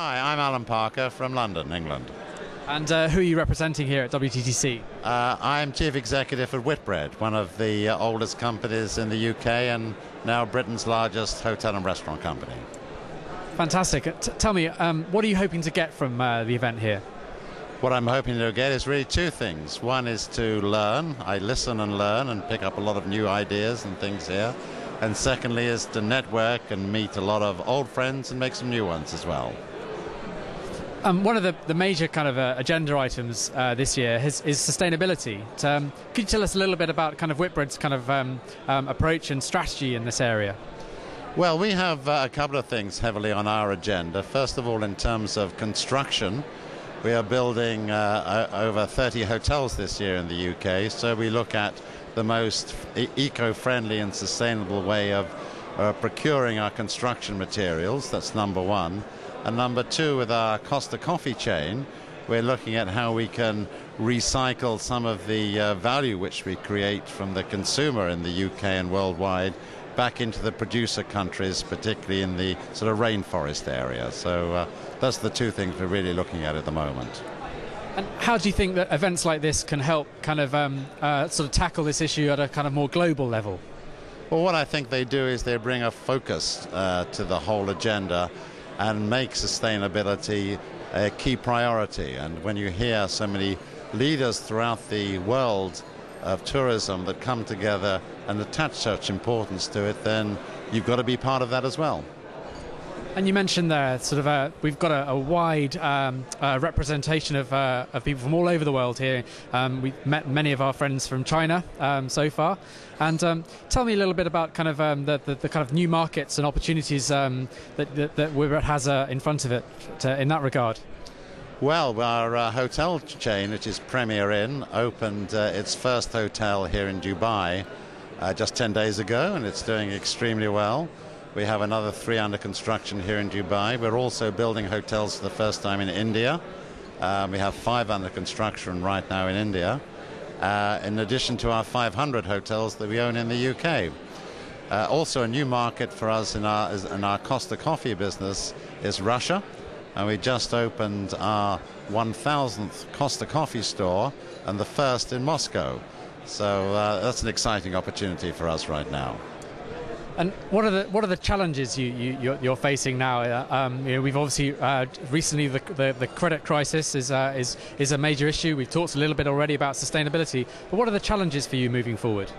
Hi, I'm Alan Parker from London, England. And uh, who are you representing here at WTTC? Uh, I'm Chief Executive at Whitbread, one of the uh, oldest companies in the UK and now Britain's largest hotel and restaurant company. Fantastic. T- tell me, um, what are you hoping to get from uh, the event here? What I'm hoping to get is really two things. One is to learn. I listen and learn and pick up a lot of new ideas and things here. And secondly is to network and meet a lot of old friends and make some new ones as well. Um, one of the, the major kind of uh, agenda items uh, this year is, is sustainability. Um, could you tell us a little bit about kind of Whitbread's kind of um, um approach and strategy in this area? Well, we have uh, a couple of things heavily on our agenda. First of all, in terms of construction, we are building uh, over 30 hotels this year in the UK, so we look at the most e- eco-friendly and sustainable way of uh, procuring our construction materials. That's number one. And number two, with our Costa Coffee chain, we're looking at how we can recycle some of the uh, value which we create from the consumer in the UK and worldwide back into the producer countries, particularly in the sort of rainforest area. So uh, that's the two things we're really looking at at the moment. And how do you think that events like this can help kind of um, uh, sort of tackle this issue at a kind of more global level? Well, what I think they do is they bring a focus uh, to the whole agenda and make sustainability a key priority. And when you hear so many leaders throughout the world of tourism that come together and attach such importance to it, then you've got to be part of that as well. And you mentioned there, sort of, uh, we've got a, a wide um, uh, representation of, uh, of people from all over the world here. Um, we've met many of our friends from China um, so far. And um, tell me a little bit about kind of um, the, the, the, kind of new markets and opportunities um, that, that, that has uh, in front of it to, in that regard. Well, our uh, hotel chain, which is Premier Inn, opened uh, its first hotel here in Dubai just 10 days ago, and it's doing extremely well. We have another three under construction here in Dubai. We're also building hotels for the first time in India. Um, we have five under construction right now in India, uh, in addition to our 500 hotels that we own in the UK. Uh, also, a new market for us in our, in our Costa Coffee business is Russia. And we just opened our 1000th Costa Coffee store and the first in Moscow. So uh, that's an exciting opportunity for us right now. And what are the what are the challenges you, you you're facing now? Uh, um, you know, we've obviously uh, recently the, the, the credit crisis is uh, is is a major issue. We've talked a little bit already about sustainability, but what are the challenges for you moving forward?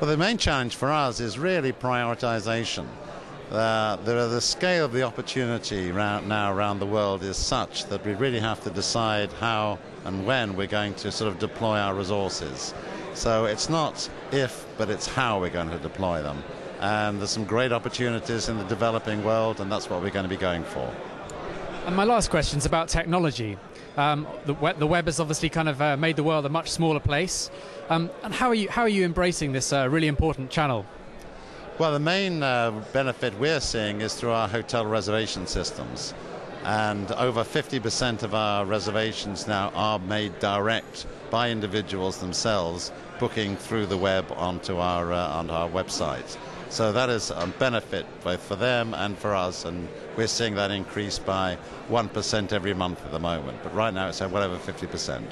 Well, the main challenge for us is really prioritization. Uh, the, the scale of the opportunity now around the world is such that we really have to decide how and when we're going to sort of deploy our resources. So it's not if, but it's how we're going to deploy them and there's some great opportunities in the developing world, and that's what we're going to be going for. And my last question is about technology. Um, the, web, the, web, has obviously kind of uh, made the world a much smaller place. Um, and how are you how are you embracing this uh, really important channel? Well, the main uh, benefit we're seeing is through our hotel reservation systems, and over 50% of our reservations now are made direct by individuals themselves, booking through the web onto our uh, onto our website. So that is a benefit both for them and for us, and we're seeing that increase by 1% every month at the moment. But right now it's at well over 50%.